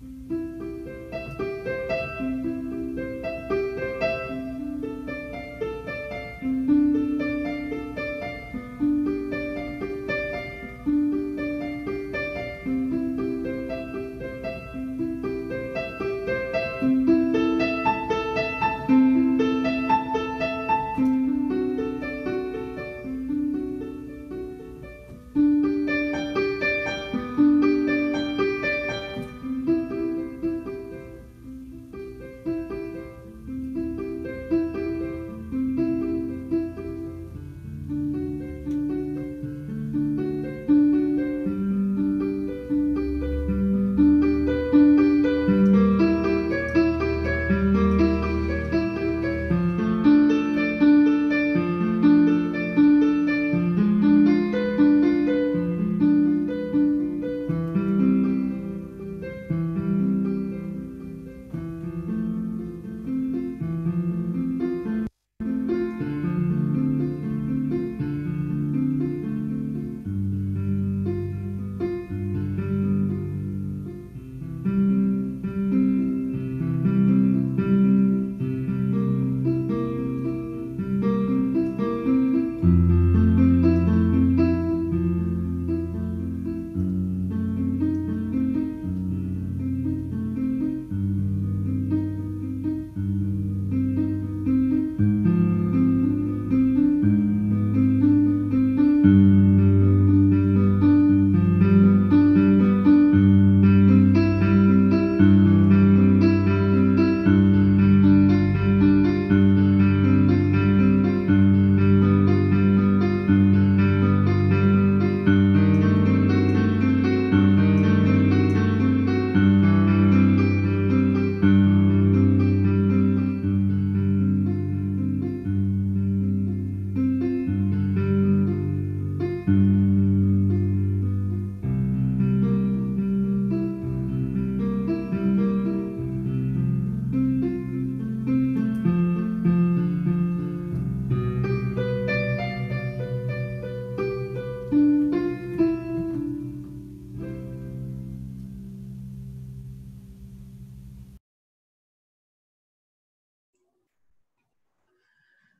Mm-hmm.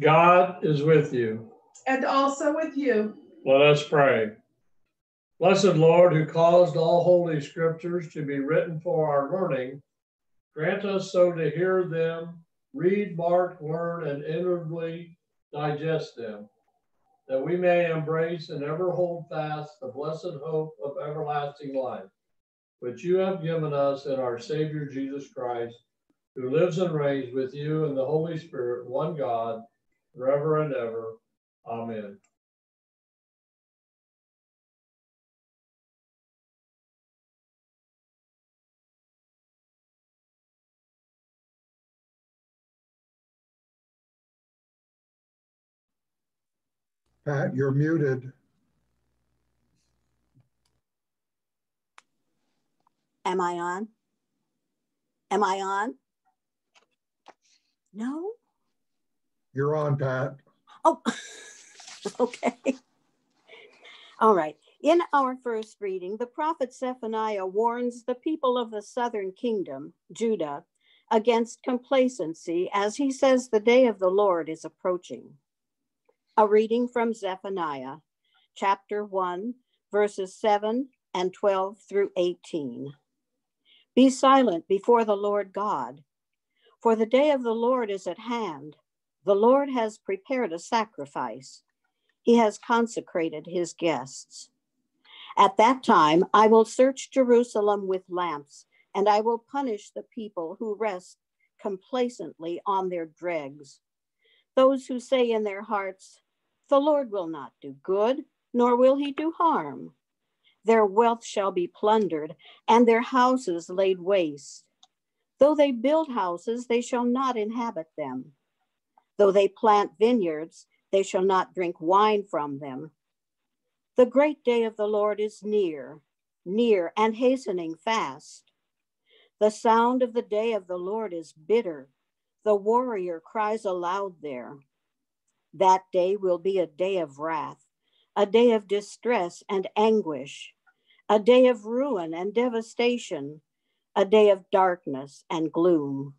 God is with you. And also with you. Let us pray. Blessed Lord, who caused all holy scriptures to be written for our learning, grant us so to hear them, read, mark, learn, and inwardly digest them, that we may embrace and ever hold fast the blessed hope of everlasting life, which you have given us in our Savior Jesus Christ, who lives and reigns with you in the Holy Spirit, one God forever and ever. Amen. Pat, you're muted. Am I on? Am I on? No? You're on, Pat. Oh, okay. All right. In our first reading, the prophet Zephaniah warns the people of the southern kingdom, Judah, against complacency as he says the day of the Lord is approaching. A reading from Zephaniah, chapter 1, verses 7 and 12 through 18. Be silent before the Lord God, for the day of the Lord is at hand the Lord has prepared a sacrifice. He has consecrated his guests. At that time, I will search Jerusalem with lamps, and I will punish the people who rest complacently on their dregs. Those who say in their hearts, The Lord will not do good, nor will he do harm. Their wealth shall be plundered, and their houses laid waste. Though they build houses, they shall not inhabit them. Though they plant vineyards, they shall not drink wine from them. The great day of the Lord is near, near and hastening fast. The sound of the day of the Lord is bitter. The warrior cries aloud there. That day will be a day of wrath, a day of distress and anguish, a day of ruin and devastation, a day of darkness and gloom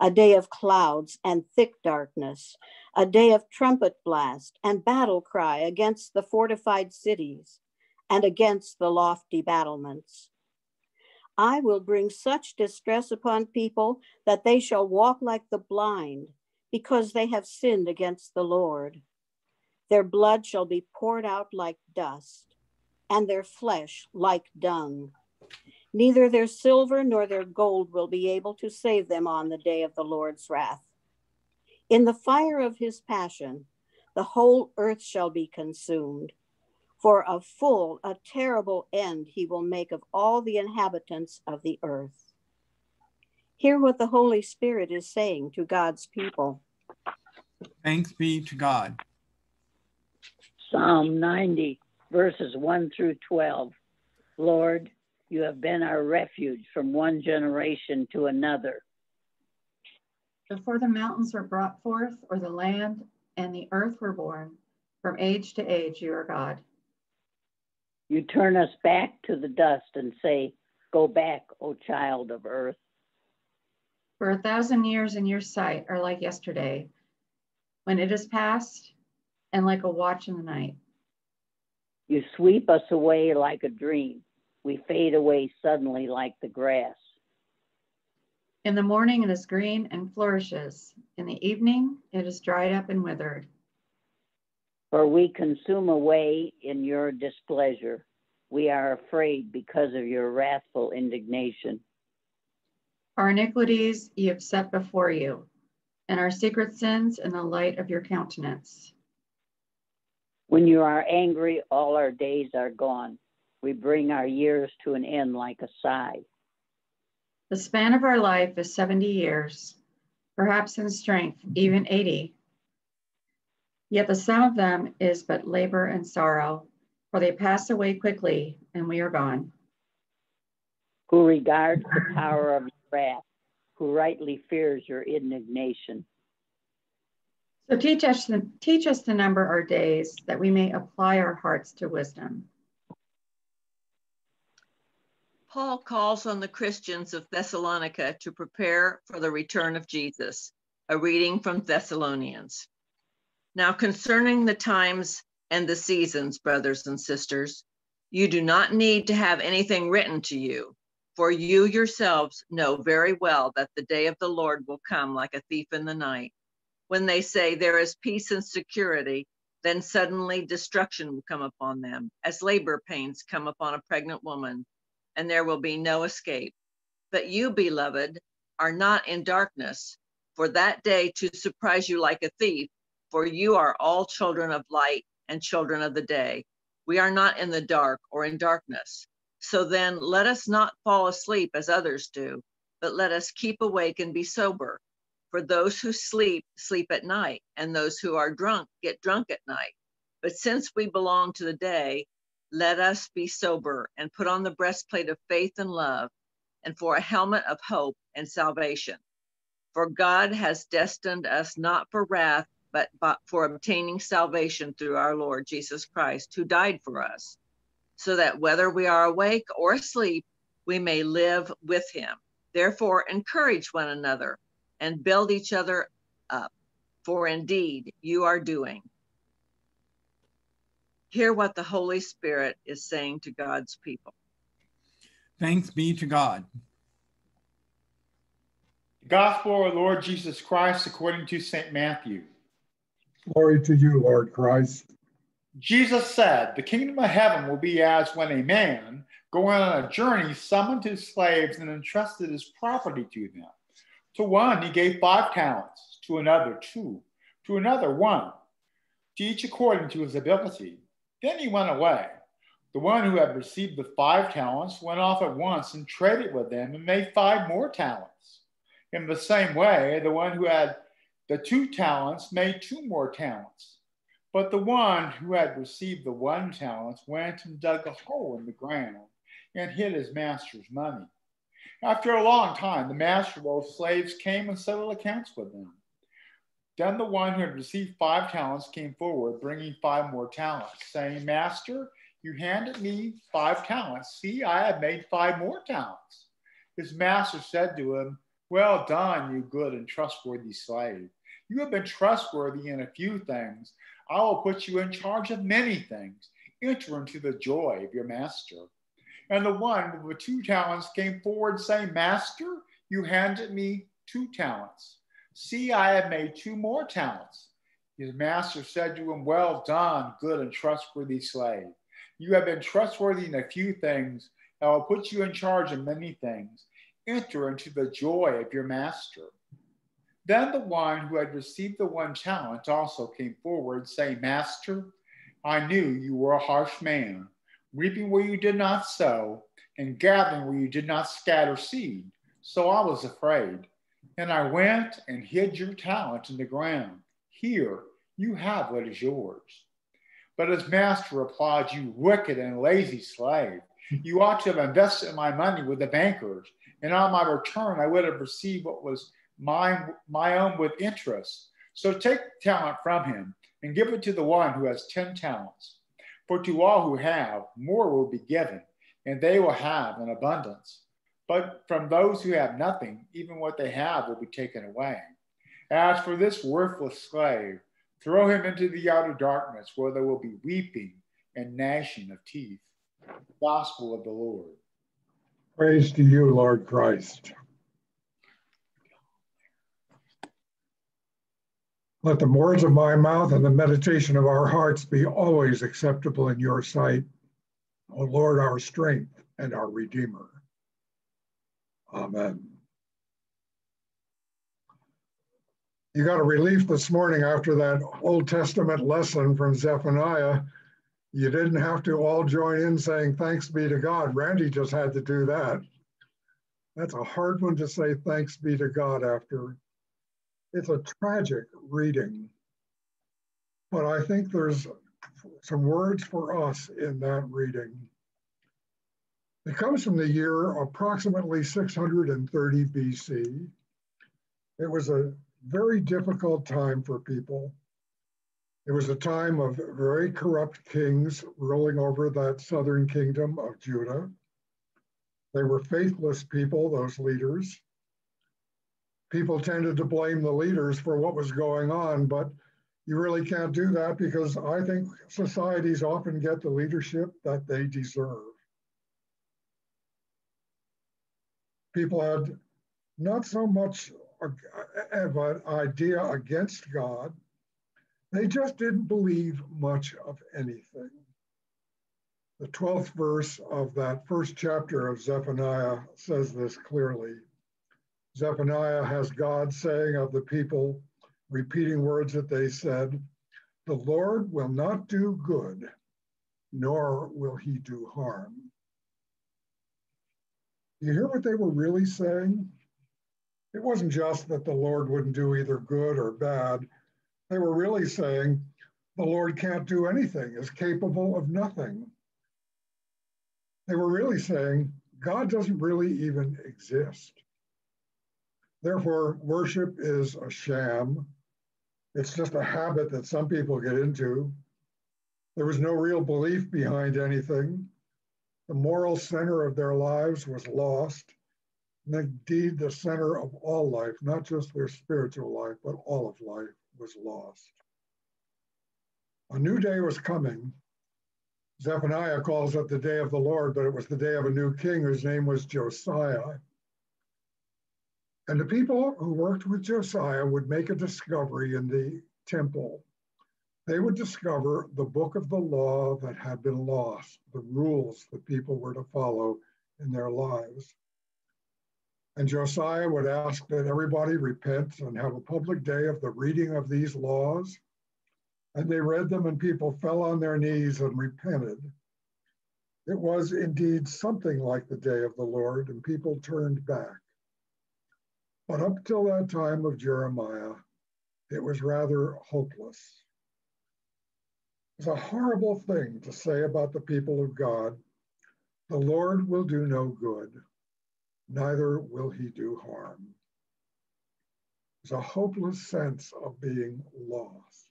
a day of clouds and thick darkness, a day of trumpet blast and battle cry against the fortified cities and against the lofty battlements. I will bring such distress upon people that they shall walk like the blind, because they have sinned against the Lord. Their blood shall be poured out like dust, and their flesh like dung. Neither their silver nor their gold will be able to save them on the day of the Lord's wrath. In the fire of his passion, the whole earth shall be consumed. For a full, a terrible end he will make of all the inhabitants of the earth. Hear what the Holy Spirit is saying to God's people. Thanks be to God. Psalm 90, verses 1 through 12. Lord, you have been our refuge from one generation to another. Before the mountains were brought forth, or the land and the earth were born, from age to age you are God. You turn us back to the dust and say, Go back, O child of earth. For a thousand years in your sight are like yesterday, when it is past, and like a watch in the night. You sweep us away like a dream we fade away suddenly like the grass. In the morning it is green and flourishes. In the evening it is dried up and withered. For we consume away in your displeasure. We are afraid because of your wrathful indignation. Our iniquities you have set before you, and our secret sins in the light of your countenance. When you are angry, all our days are gone we bring our years to an end like a sigh. The span of our life is 70 years, perhaps in strength, even 80. Yet the sum of them is but labor and sorrow, for they pass away quickly and we are gone. Who regards the power of your wrath, who rightly fears your indignation. So teach us, teach us to number our days that we may apply our hearts to wisdom. Paul calls on the Christians of Thessalonica to prepare for the return of Jesus. A reading from Thessalonians. Now, concerning the times and the seasons, brothers and sisters, you do not need to have anything written to you, for you yourselves know very well that the day of the Lord will come like a thief in the night. When they say there is peace and security, then suddenly destruction will come upon them, as labor pains come upon a pregnant woman, and there will be no escape. But you, beloved, are not in darkness, for that day to surprise you like a thief for you are all children of light and children of the day. We are not in the dark or in darkness. So then let us not fall asleep as others do, but let us keep awake and be sober. For those who sleep, sleep at night, and those who are drunk get drunk at night. But since we belong to the day, let us be sober and put on the breastplate of faith and love, and for a helmet of hope and salvation. For God has destined us not for wrath, but, for obtaining salvation through our Lord Jesus Christ, who died for us, so that whether we are awake or asleep, we may live with him. Therefore, encourage one another and build each other up, for indeed you are doing. Hear what the Holy Spirit is saying to God's people. Thanks be to God. The Gospel of Lord Jesus Christ according to St. Matthew. Glory to you, Lord Christ. Jesus said, The kingdom of heaven will be as when a man, going on a journey, summoned his slaves and entrusted his property to them. To one he gave five talents, to another two, to another one, to each according to his ability. Then he went away. The one who had received the five talents went off at once and traded with them and made five more talents. In the same way, the one who had the two talents made two more talents. But the one who had received the one talent went and dug a hole in the ground and hid his master's money. After a long time, the master of those slaves came and settled accounts with them. Then the one who had received five talents came forward, bringing five more talents, saying, Master, you handed me five talents. See, I have made five more talents. His master said to him, Well done, you good and trustworthy slave. You have been trustworthy in a few things. I will put you in charge of many things. Enter into the joy of your master. And the one with two talents came forward, saying, Master, you handed me two talents. See, I have made two more talents. His master said to him, Well done, good and trustworthy slave. You have been trustworthy in a few things. I will put you in charge of many things. Enter into the joy of your master. Then the one who had received the one talent also came forward, saying, Master, I knew you were a harsh man, reaping where you did not sow, and gathering where you did not scatter seed. So I was afraid. And I went and hid your talent in the ground. Here, you have what is yours. But his master replied, You wicked and lazy slave. You ought to have invested my money with the bankers, and on my return I would have received what was mine, my own with interest. So take talent from him and give it to the one who has 10 talents. For to all who have, more will be given, and they will have an abundance. But from those who have nothing, even what they have will be taken away. As for this worthless slave, throw him into the outer darkness where there will be weeping and gnashing of teeth. Gospel of the Lord. Praise to you, Lord Christ. Let the words of my mouth and the meditation of our hearts be always acceptable in your sight, O Lord, our strength and our Redeemer. Amen. You got a relief this morning after that Old Testament lesson from Zephaniah. You didn't have to all join in saying, Thanks be to God. Randy just had to do that. That's a hard one to say, Thanks be to God after it's a tragic reading, but I think there's some words for us in that reading. It comes from the year approximately 630 BC. It was a very difficult time for people. It was a time of very corrupt kings ruling over that southern kingdom of Judah. They were faithless people, those leaders people tended to blame the leaders for what was going on, but You really can't do that because I think societies often get the leadership that they deserve. People had not so much of an idea against God, they just didn't believe much of anything. The 12th verse of that first chapter of Zephaniah says this clearly. Zephaniah has God saying of the people, repeating words that they said, The Lord will not do good, nor will he do harm. You hear what they were really saying? It wasn't just that the Lord wouldn't do either good or bad. They were really saying the Lord can't do anything, is capable of nothing. They were really saying God doesn't really even exist. Therefore, worship is a sham. It's just a habit that some people get into. There was no real belief behind anything. The moral center of their lives was lost. And indeed, the center of all life, not just their spiritual life, but all of life, was lost. A new day was coming. Zephaniah calls it the day of the Lord, but it was the day of a new king whose name was Josiah. And the people who worked with Josiah would make a discovery in the temple. They would discover the book of the law that had been lost, the rules that people were to follow in their lives. And Josiah would ask that everybody repent and have a public day of the reading of these laws. And they read them, and people fell on their knees and repented. It was indeed something like the day of the Lord, and people turned back. But up till that time of Jeremiah, it was rather hopeless. It's a horrible thing to say about the people of God the Lord will do no good, neither will he do harm. There's a hopeless sense of being lost.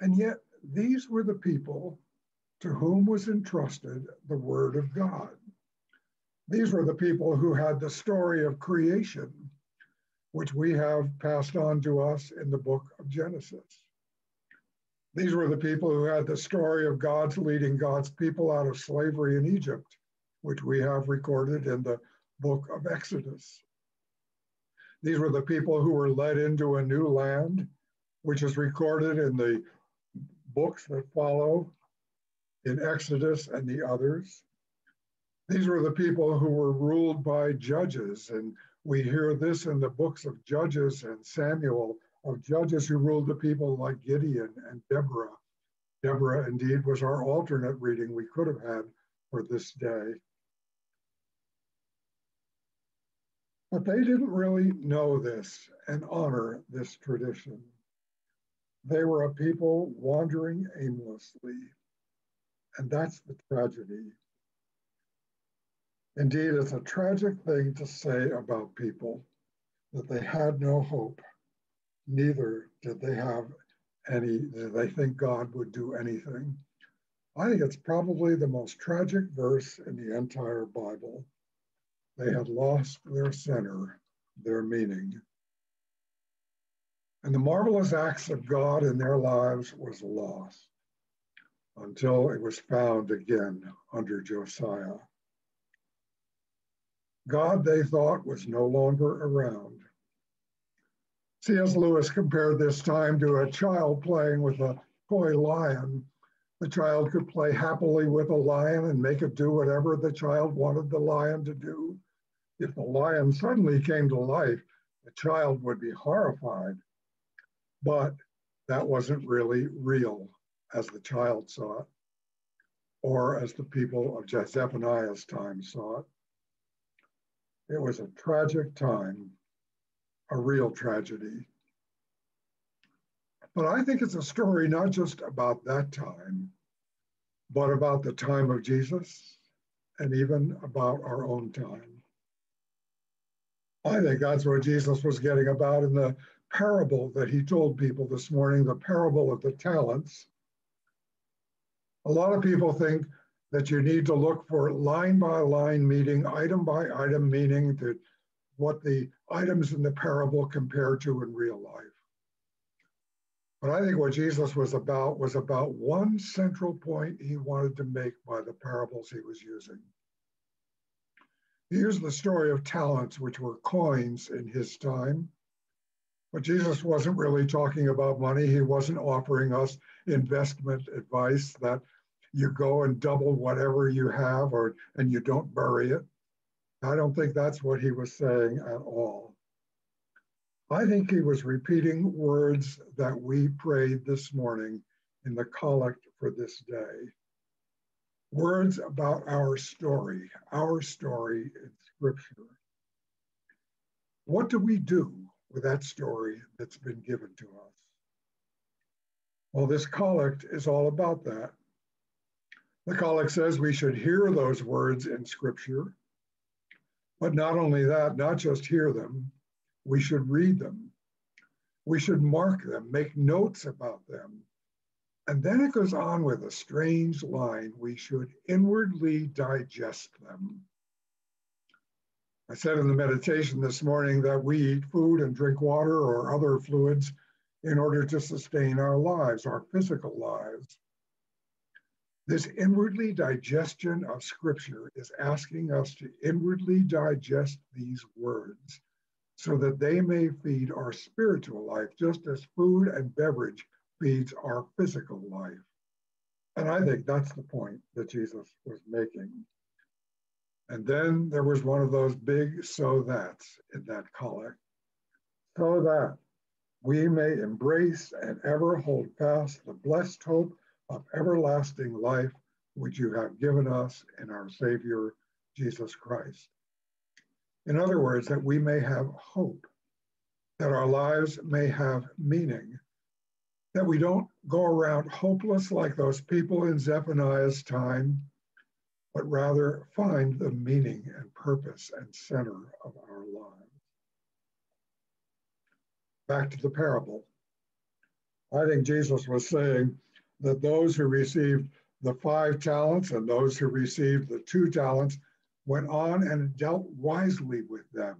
And yet, these were the people to whom was entrusted the Word of God. These were the people who had the story of creation, which we have passed on to us in the book of Genesis. These were the people who had the story of God's leading God's people out of slavery in Egypt, which we have recorded in the book of Exodus. These were the people who were led into a new land, which is recorded in the books that follow in Exodus and the others. These were the people who were ruled by judges, and we hear this in the books of Judges and Samuel of judges who ruled the people like Gideon and Deborah. Deborah, indeed, was our alternate reading we could have had for this day. But they didn't really know this and honor this tradition. They were a people wandering aimlessly, and that's the tragedy. Indeed, it's a tragic thing to say about people that they had no hope. Neither did they have any, did they think God would do anything. I think it's probably the most tragic verse in the entire Bible. They had lost their center, their meaning. And the marvelous acts of God in their lives was lost until it was found again under Josiah. God, they thought, was no longer around. C.S. Lewis compared this time to a child playing with a toy lion. The child could play happily with a lion and make it do whatever the child wanted the lion to do. If the lion suddenly came to life, the child would be horrified. But that wasn't really real as the child saw it, or as the people of Zephaniah's time saw it. It was a tragic time, a real tragedy. But I think it's a story not just about that time, but about the time of Jesus and even about our own time. I think that's what Jesus was getting about in the parable that he told people this morning, the parable of the talents. A lot of people think that you need to look for line by line meaning, item by item meaning to what the items in the parable compare to in real life. But I think what Jesus was about was about one central point he wanted to make by the parables he was using. He used the story of talents, which were coins in his time. But Jesus wasn't really talking about money. He wasn't offering us investment advice that you go and double whatever you have or and you don't bury it. I don't think that's what he was saying at all. I think he was repeating words that we prayed this morning in the collect for this day. Words about our story, our story in Scripture. What do we do with that story that's been given to us? Well, this collect is all about that. The collect says we should hear those words in Scripture, but not only that, not just hear them, we should read them. We should mark them, make notes about them. And then it goes on with a strange line we should inwardly digest them. I said in the meditation this morning that we eat food and drink water or other fluids in order to sustain our lives, our physical lives. This inwardly digestion of Scripture is asking us to inwardly digest these words so that they may feed our spiritual life, just as food and beverage feeds our physical life. And I think that's the point that Jesus was making. And then there was one of those big so that's in that collect. So that we may embrace and ever hold fast the blessed hope of everlasting life, which you have given us in our Savior, Jesus Christ. In other words, that we may have hope, that our lives may have meaning, that we don't go around hopeless like those people in Zephaniah's time, but rather find the meaning and purpose and center of our lives. Back to the parable. I think Jesus was saying that those who received the five talents and those who received the two talents went on and dealt wisely with them.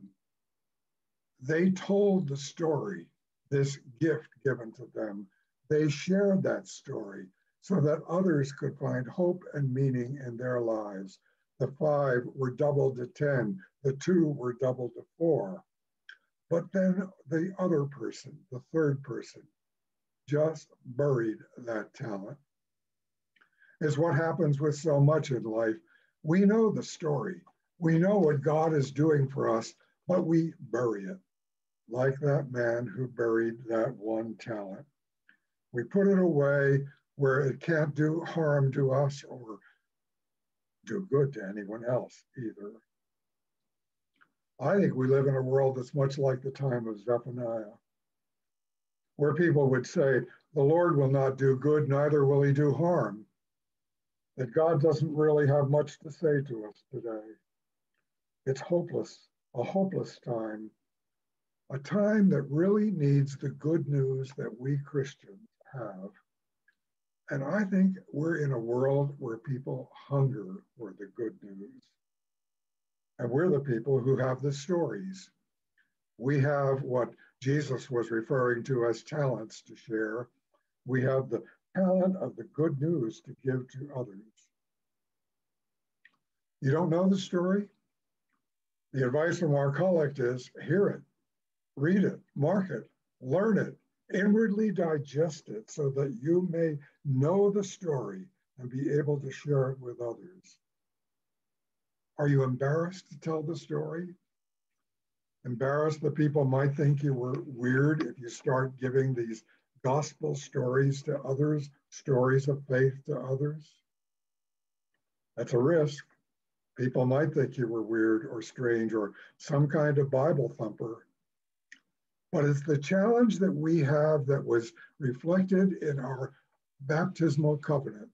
They told the story, this gift given to them. They shared that story so that others could find hope and meaning in their lives. The five were doubled to 10, the two were doubled to four. But then the other person, the third person, just buried that talent. Is what happens with so much in life we know the story. We know what God is doing for us, but we bury it, like that man who buried that one talent. We put it away where it can't do harm to us or do good to anyone else either. I think we live in a world that's much like the time of Zephaniah, where people would say, The Lord will not do good, neither will he do harm that God doesn't really have much to say to us today. It's hopeless, a hopeless time, a time that really needs the good news that we Christians have. And I think we're in a world where people hunger for the good news. And we're the people who have the stories. We have what Jesus was referring to as talents to share. We have the talent of the good news to give to others. You don't know the story? The advice from our collect is hear it, read it, mark it, learn it, inwardly digest it so that you may know the story and be able to share it with others. Are you embarrassed to tell the story? Embarrassed that people might think you were weird if you start giving these gospel stories to others, stories of faith to others. That's a risk. People might think you were weird or strange or some kind of Bible thumper. But it's the challenge that we have that was reflected in our baptismal covenant.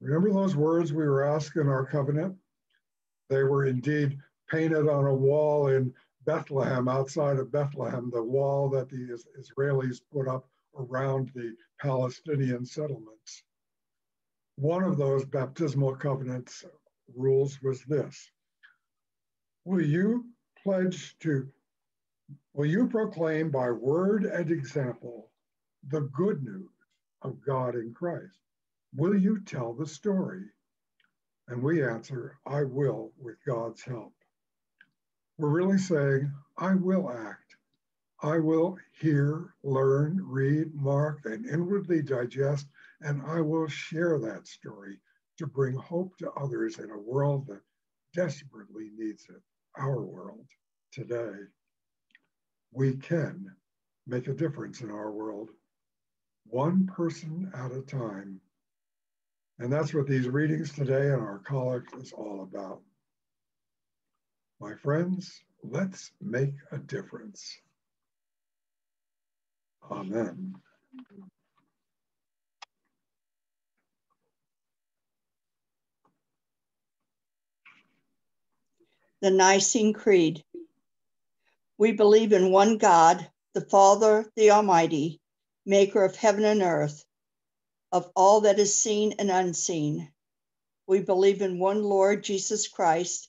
Remember those words we were asked in our covenant? They were indeed painted on a wall in Bethlehem, outside of Bethlehem, the wall that the Israelis put up around the Palestinian settlements. One of those baptismal covenants rules was this Will you pledge to, will you proclaim by word and example the good news of God in Christ. Will you tell the story? And we answer, I will with God's help. We're really saying, I will act. I will hear, learn, read, mark, and inwardly digest, and I will share that story to bring hope to others in a world that desperately needs it, our world today. We can make a difference in our world, one person at a time. And that's what these readings today and our collect is all about. My friends, let's make a difference. Amen. The Nicene Creed. We believe in one God, the Father, the Almighty, maker of heaven and earth, of all that is seen and unseen. We believe in one Lord Jesus Christ,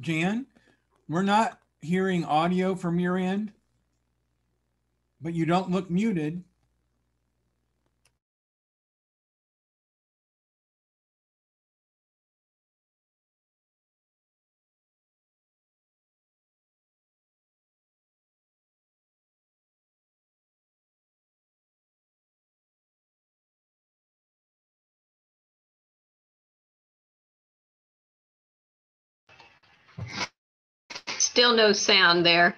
Jan, we're not hearing audio from your end, but you don't look muted. Still no sound there.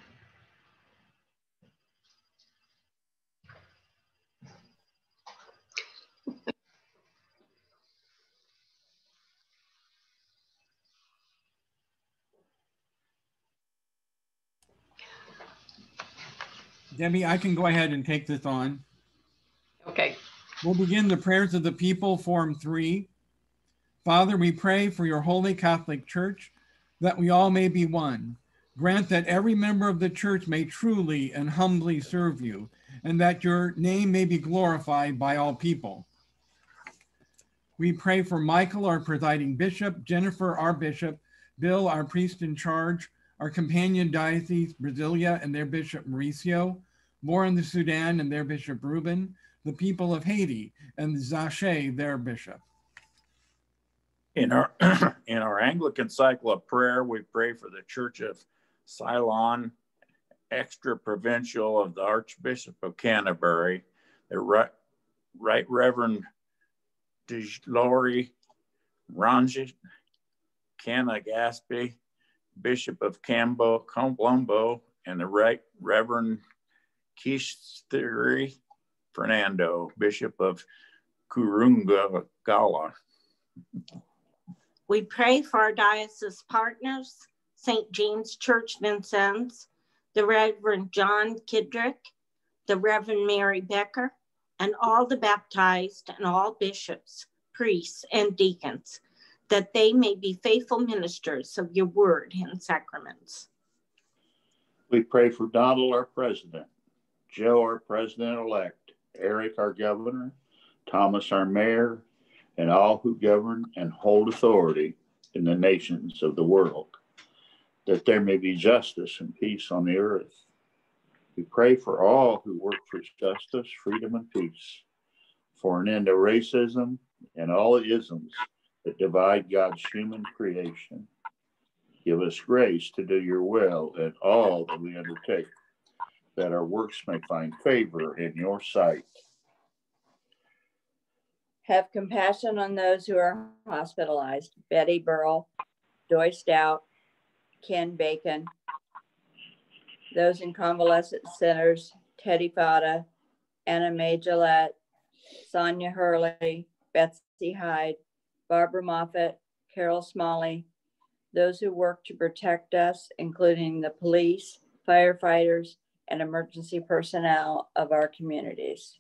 Debbie, I can go ahead and take this on. Okay. We'll begin the prayers of the people, Form 3. Father, we pray for your holy Catholic Church that we all may be one. Grant that every member of the church may truly and humbly serve you, and that your name may be glorified by all people. We pray for Michael, our presiding bishop, Jennifer, our bishop, Bill, our priest in charge, our companion diocese, Brasilia, and their bishop, Mauricio, Lauren, the Sudan, and their bishop, Reuben, the people of Haiti, and Zache, their bishop. In our in our Anglican cycle of prayer, we pray for the Church of Ceylon, extra provincial of the Archbishop of Canterbury, the Right, right Reverend Dejlori Ranjit Canagasabey, Bishop of Cambo, Colombo, and the Right Reverend Keerthisiri Fernando, Bishop of Kurunegala. We pray for our diocese partners, St. James Church Vincennes, the Reverend John Kidrick, the Reverend Mary Becker, and all the baptized and all bishops, priests, and deacons, that they may be faithful ministers of your word and sacraments. We pray for Donald, our president, Joe, our president elect, Eric, our governor, Thomas, our mayor, and all who govern and hold authority in the nations of the world, that there may be justice and peace on the earth. We pray for all who work for justice, freedom, and peace, for an end to racism and all isms that divide God's human creation. Give us grace to do your will in all that we undertake, that our works may find favor in your sight. Have compassion on those who are hospitalized. Betty Burrell, Joyce Stout, Ken Bacon, those in convalescent centers, Teddy Fada, Anna Mae Gillette, Sonia Hurley, Betsy Hyde, Barbara Moffat, Carol Smalley, those who work to protect us, including the police, firefighters, and emergency personnel of our communities.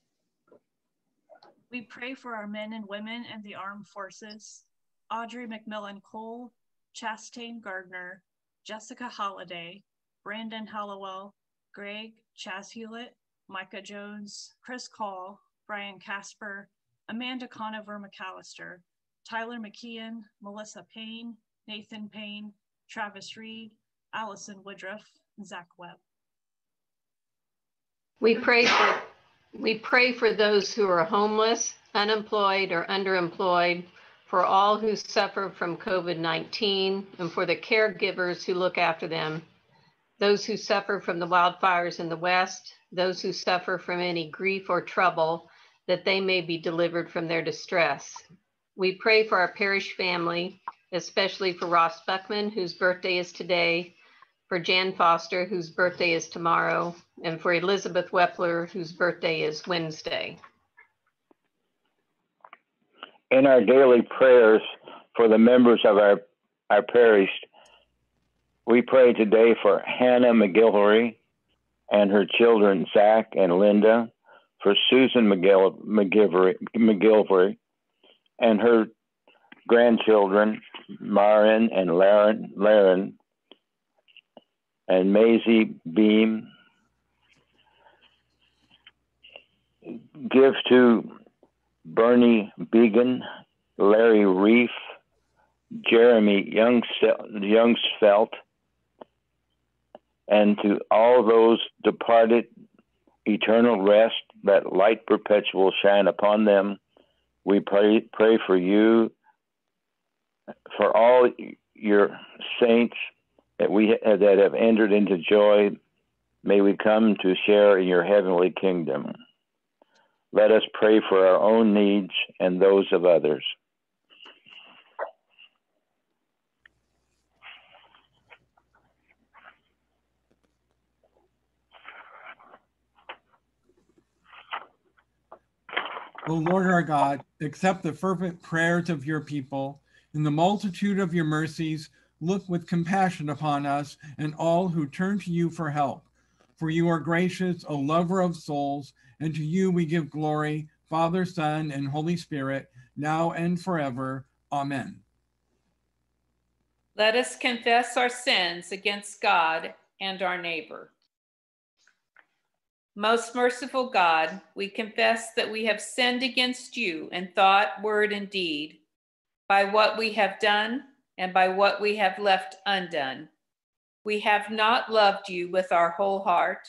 We pray for our men and women and the armed forces, Audrey McMillan Cole, Chastain Gardner, Jessica Holliday, Brandon Hallowell, Greg Chas Hewlett, Micah Jones, Chris Call, Brian Casper, Amanda Conover McAllister, Tyler McKeon, Melissa Payne, Nathan Payne, Travis Reed, Allison Woodruff, and Zach Webb. We pray for we pray for those who are homeless, unemployed, or underemployed, for all who suffer from COVID 19, and for the caregivers who look after them, those who suffer from the wildfires in the West, those who suffer from any grief or trouble, that they may be delivered from their distress. We pray for our parish family, especially for Ross Buckman, whose birthday is today, for Jan Foster, whose birthday is tomorrow, and for Elizabeth Wepler, whose birthday is Wednesday. In our daily prayers for the members of our, our parish, we pray today for Hannah McGilvery and her children, Zach and Linda, for Susan McGill, and her grandchildren, Marin and Laren, Laren and Maisie Beam. Give to Bernie Began, Larry Reef, Jeremy Youngsfelt, and to all those departed, eternal rest, that light perpetual shine upon them. We pray, pray for you, for all your saints that we that have entered into joy. May we come to share in your heavenly kingdom. Let us pray for our own needs and those of others. O Lord our God, accept the fervent prayers of your people. In the multitude of your mercies, look with compassion upon us and all who turn to you for help. For you are gracious, O lover of souls, and to you we give glory, Father, Son, and Holy Spirit, now and forever. Amen. Let us confess our sins against God and our neighbor. Most merciful God, we confess that we have sinned against you in thought, word, and deed, by what we have done and by what we have left undone. We have not loved you with our whole heart.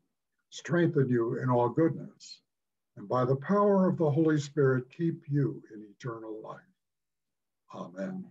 Strengthen you in all goodness. And by the power of the Holy Spirit, keep you in eternal life. Amen.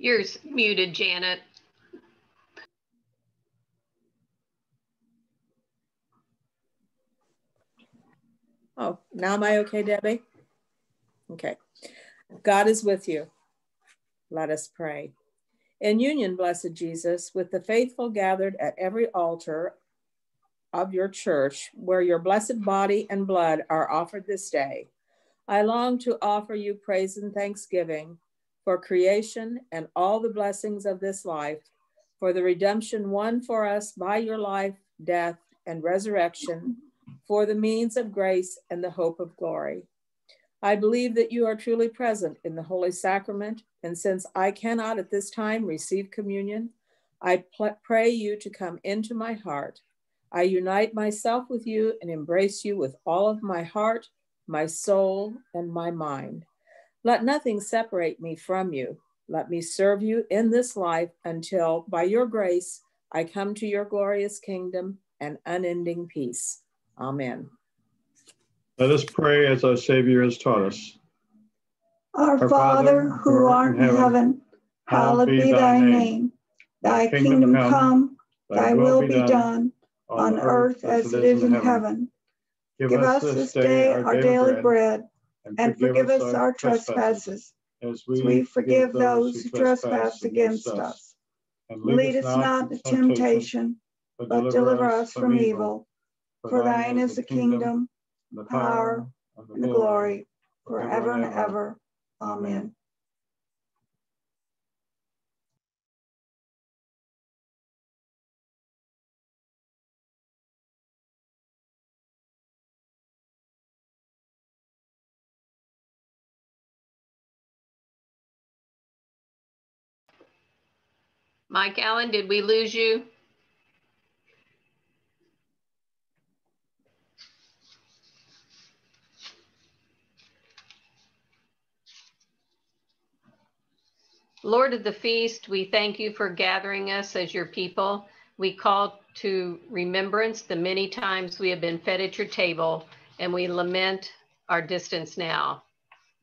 You're muted, Janet. Oh, now am I okay, Debbie? Okay. God is with you. Let us pray. In union, blessed Jesus, with the faithful gathered at every altar of your church, where your blessed body and blood are offered this day, I long to offer you praise and thanksgiving for creation and all the blessings of this life, for the redemption won for us by your life, death, and resurrection, for the means of grace and the hope of glory. I believe that you are truly present in the Holy Sacrament, and since I cannot at this time receive communion, I pray you to come into my heart. I unite myself with you and embrace you with all of my heart, my soul, and my mind. Let nothing separate me from you. Let me serve you in this life until, by your grace, I come to your glorious kingdom and unending peace. Amen. Let us pray as our Savior has taught us. Our, our Father, who art in heaven, heaven hallowed be thy name. Thy kingdom come, thy will be done, on earth as it is in heaven. Give us this day our daily bread, and forgive us our trespasses, as we forgive those who trespass against us. Lead us not into temptation, but deliver us from evil. For thine is the kingdom, the power, and the glory, forever and ever. Amen. Mike Allen, did we lose you? Lord of the feast, we thank you for gathering us as your people. We call to remembrance the many times we have been fed at your table, and we lament our distance now.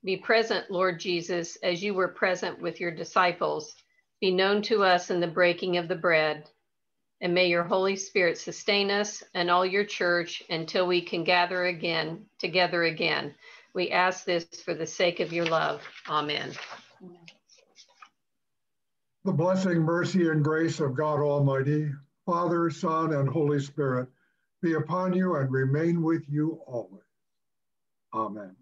Be present, Lord Jesus, as you were present with your disciples. Be known to us in the breaking of the bread. And may your Holy Spirit sustain us and all your church until we can gather again, together again. We ask this for the sake of your love. Amen. The blessing, mercy, and grace of God Almighty, Father, Son, and Holy Spirit be upon you and remain with you always. Amen.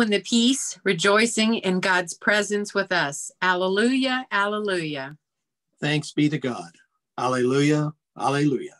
In the peace, rejoicing in God's presence with us. Alleluia, alleluia. Thanks be to God. Alleluia, alleluia.